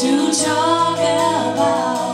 to talk about.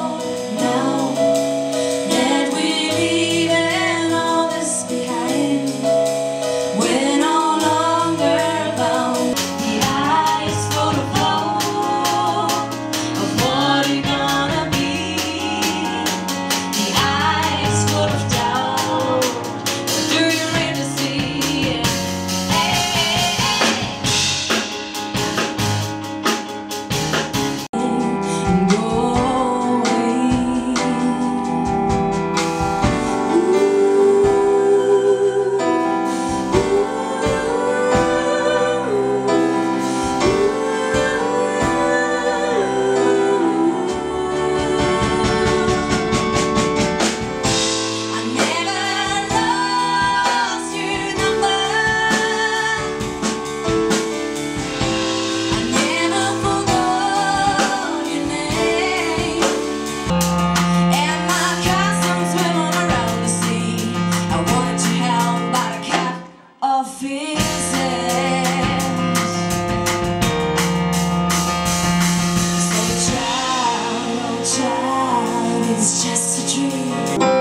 It's just a dream.